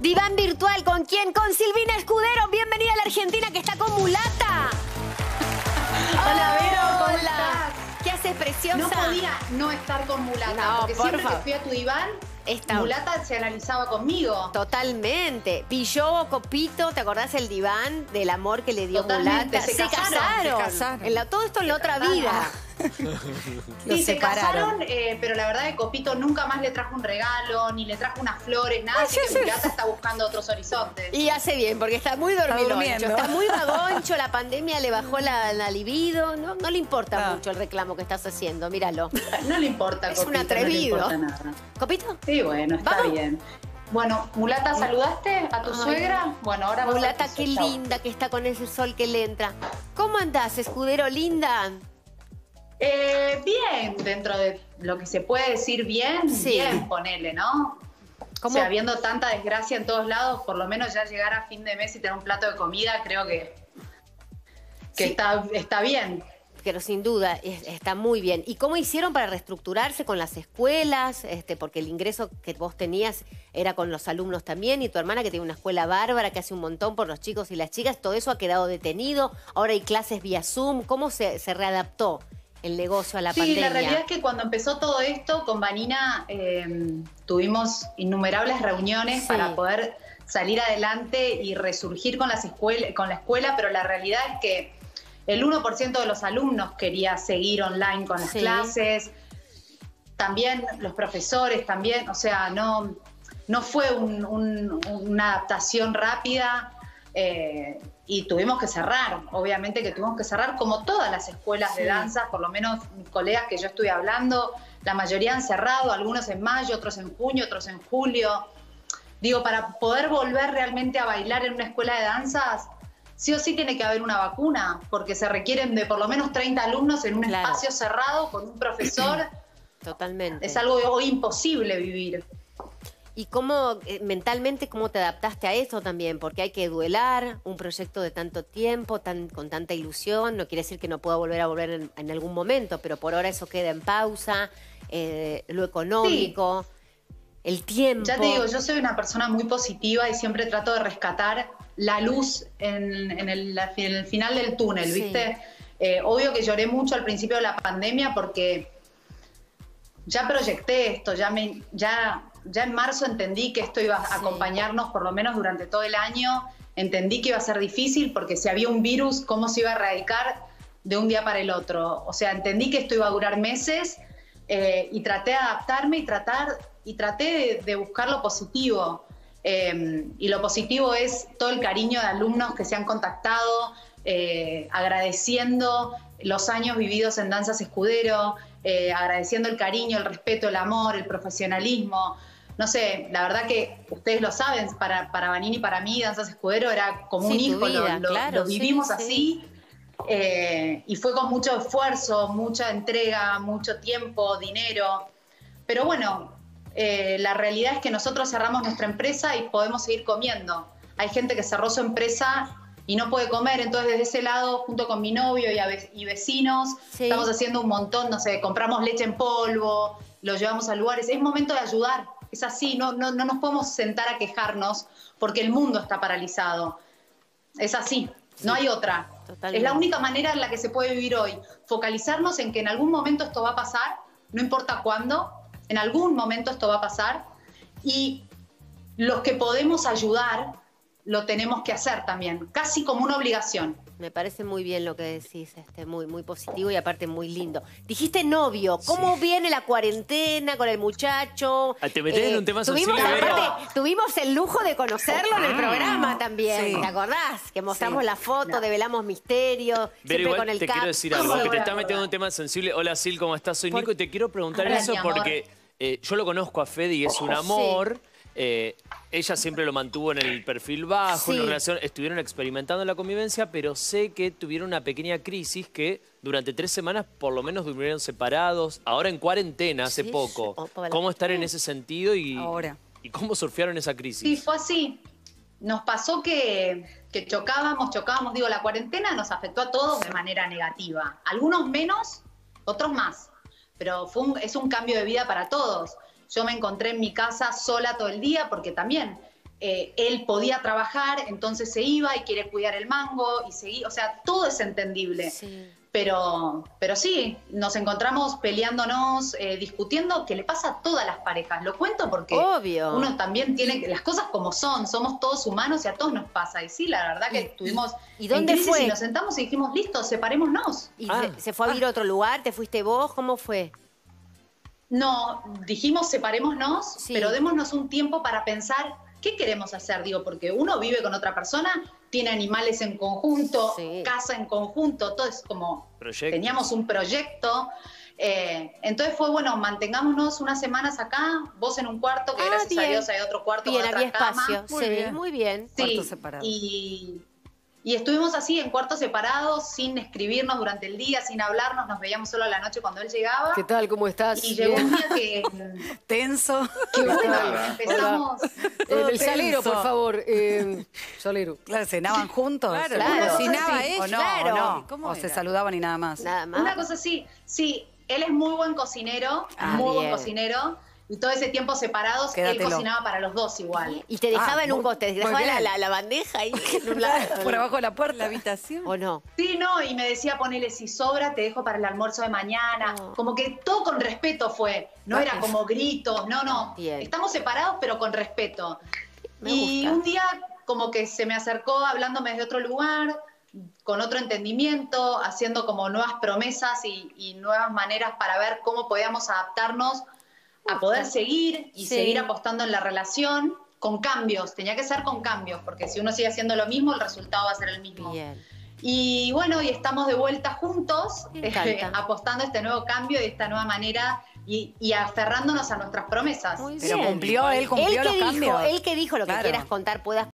Diván virtual, ¿con quién? Con Silvina Escudero. Bienvenida a la Argentina que está con mulata. Hola, Vero, ¿cómo Hola. ¿Qué haces, preciosa? No podía no estar con mulata, No, porque por siempre favor. que fui a tu diván, Esta- mulata se analizaba conmigo. Totalmente. Pilló, Copito, ¿te acordás el diván del amor que le dio Totalmente, mulata? se casaron, casaron. se casaron. En la- todo esto en la otra casaron. vida. Sí, se casaron, eh, pero la verdad que Copito nunca más le trajo un regalo, ni le trajo unas flores, nada, así que mulata está buscando otros horizontes. Y hace bien, porque está muy dormiloncho. durmiendo. Está, muy vagoncho, la pandemia le bajó la, la libido. No, no le importa No. mucho el reclamo que estás haciendo, míralo. No le importa, Es un atrevido. No le importa nada. ¿Copito? Sí, bueno, está Vamos. bien. Bueno, Mulata, ¿saludaste a tu Ay. suegra? Bueno, ahora Mulata, qué linda que está con ese sol que le entra. ¿Cómo andás, escudero linda? Eh, bien, dentro de lo que se puede decir bien, Sí. bien, ponele, ¿no? ¿Cómo? O sea, habiendo tanta desgracia en todos lados, por lo menos ya llegar a fin de mes y tener un plato de comida, creo que, que Sí. está, está bien. Pero sin duda, es- está muy bien. ¿Y cómo hicieron para reestructurarse con las escuelas? Este, porque el ingreso que vos tenías era con los alumnos también, y tu hermana que tiene una escuela bárbara, que hace un montón por los chicos y las chicas, todo eso ha quedado detenido. Ahora hay clases vía Zoom. ¿Cómo se, se readaptó el negocio a la sí, pandemia? la realidad es que cuando empezó todo esto, con Vanina eh, tuvimos innumerables reuniones Sí. para poder salir adelante y resurgir con, las escuel- con la escuela, pero la realidad es que el 1% de los alumnos quería seguir online con las Sí. clases, también los profesores, también, o sea, no, no fue un- un- una adaptación rápida eh, y tuvimos que cerrar, obviamente que tuvimos que cerrar como todas las escuelas de danza, por lo menos mis colegas que yo estuve hablando, la mayoría han cerrado, algunos en mayo, otros en junio, otros en julio. Digo, para poder volver realmente a bailar en una escuela de danzas, sí o sí tiene que haber una vacuna, porque se requieren de por lo menos 30 alumnos en un Claro. espacio cerrado con un profesor. Totalmente. es algo hoy imposible vivir. ¿Y cómo eh, mentalmente cómo te adaptaste a eso también? Porque hay que duelar un proyecto de tanto tiempo, tan, con tanta ilusión. No quiere decir que no pueda volver a volver en, en algún momento, pero por ahora eso queda en pausa. eh, lo económico, el tiempo. Ya te digo, yo soy una persona muy positiva y siempre trato de rescatar la luz en, en el, la- en el final del túnel, Sí. ¿viste? Eh, obvio que lloré mucho al principio de la pandemia porque ya proyecté esto, ya, me, ya, ya en marzo entendí que esto iba a Sí. acompañarnos por lo menos durante todo el año, entendí que iba a ser difícil porque si había un virus, ¿cómo se iba a erradicar de un día para el otro? O sea, entendí que esto iba a durar meses eh, y traté de adaptarme y tratar y traté de, de buscar lo positivo. Eh, y lo positivo es todo el cariño de alumnos que se han contactado, eh, agradeciendo los años vividos en Danzas Escudero, eh, agradeciendo el cariño, el respeto, el amor, el profesionalismo. No sé, la verdad que ustedes lo saben, para, para Vanini y para mí, Danzas Escudero era como Sí, un hijo, lo- vida, lo, claro, lo sí, vivimos sí. así. eh, y fue con mucho esfuerzo, mucha entrega, mucho tiempo, dinero. Pero bueno, eh, la realidad es que nosotros cerramos nuestra empresa y podemos seguir comiendo. Hay gente que cerró su empresa y no puede comer, entonces desde ese lado, junto con mi novio y, a ve- y vecinos, Sí. estamos haciendo un montón, no sé, compramos leche en polvo, lo llevamos a lugares. Es momento de ayudar, es así, no, no, no nos podemos sentar a quejarnos porque el mundo está paralizado. Es así, no hay otra. Totalmente. Es la única manera en la que se puede vivir hoy. Focalizarnos en que en algún momento esto va a pasar, no importa cuándo, en algún momento esto va a pasar y los que podemos ayudar lo tenemos que hacer también, casi como una obligación. Me parece muy bien lo que decís, este, muy, muy positivo y aparte muy lindo. Dijiste novio, ¿cómo viene la cuarentena con el muchacho? Eh, Ah, te metés en un tema tuvimos, sensible, Vero. aparte, tuvimos el lujo de conocerlo en el programa también, Sí. ¿te acordás? Que mostramos Sí. la foto, develamos misterio, Pero siempre igual con el te cap. quiero decir algo, que te está metiendo en un tema sensible. Hola Sil, ¿cómo estás? Soy Por- Nico y te quiero preguntar Hola, eso porque eh, yo lo conozco a Fede y es un amor. Eh, ella siempre lo mantuvo en el perfil bajo, Sí. en relación, estuvieron experimentando la convivencia, pero sé que tuvieron una pequeña crisis que durante tres semanas por lo menos durmieron separados, ahora en cuarentena hace Sí, poco. sí. Opa, ¿Cómo estar en ese sentido y, Ahora. y cómo surfearon esa Sí, crisis? fue así. Nos pasó que, que chocábamos, chocábamos. Digo, la cuarentena nos afectó a todos de manera negativa. Algunos menos, otros más. Pero fue un- es un cambio de vida para todos. Yo me encontré en mi casa sola todo el día porque también eh, él podía trabajar, entonces se iba y quiere cuidar el mango y seguía, o sea, todo es entendible. Sí. Pero, pero sí, nos encontramos peleándonos, eh, discutiendo, que le pasa a todas las parejas. Lo cuento porque Obvio. uno también tiene que- las cosas como son, somos todos humanos y a todos nos pasa. Y sí, la verdad que ¿Y- estuvimos y en dónde crisis fue? y nos sentamos y dijimos, listo, separémonos. ¿Y Ah. se, se fue a vivir a otro lugar? ¿Te fuiste vos? ¿Cómo fue? No, dijimos separémonos, Sí. pero démonos un tiempo para pensar qué queremos hacer, digo, porque uno vive con otra persona, tiene animales en conjunto, Sí. casa en conjunto, todo es como Proyectos. teníamos un proyecto. eh, entonces fue bueno, mantengámonos unas semanas acá, vos en un cuarto, que Ah, gracias a. Dios hay otro cuarto Bien, con otra había cama. espacio. Muy sí, bien. muy bien. Sí. Y, y estuvimos así en cuartos separados, sin escribirnos durante el día, sin hablarnos, nos veíamos solo a la noche cuando él llegaba. tal? ¿Cómo estás? Y llegó un día que, Tenso. que bueno, Hola. empezamos. Todo tenso. favor. salero. Claro, cenaban juntos. Claro, Claro. cocinaba ella. O no, claro. o no. ¿Cómo o se saludaban y nada más. Nada más. Una cosa así, sí, él es muy buen cocinero, Ah, muy buen cocinero, y todo ese tiempo separados, Quédatelo. él cocinaba para los dos igual. Y te dejaba Ah, en un muy- te dejaba la, la- la bandeja ahí en un lado. Por abajo de la ¿La puerta. habitación? ¿O no? Sí, no, y me decía, ponele, si sobra, te dejo para el almuerzo de mañana. No. Como que todo con respeto fue, no era es- como gritos, no, no. Bien. Estamos separados, pero con respeto. Me y gusta. un día como que se me acercó hablándome desde otro lugar, con otro entendimiento, haciendo como nuevas promesas y, y nuevas maneras para ver cómo podíamos adaptarnos a poder seguir y Sí. seguir apostando en la relación con cambios. Tenía que ser con cambios, porque si uno sigue haciendo lo mismo, el resultado va a ser el mismo. Bien. Y bueno, y estamos de vuelta juntos, eh, apostando a este nuevo cambio y esta nueva manera y, y aferrándonos a nuestras promesas. Muy Pero bien. cumplió, él cumplió él que los dijo, cambios. él que dijo lo que Claro. quieras contar, puedas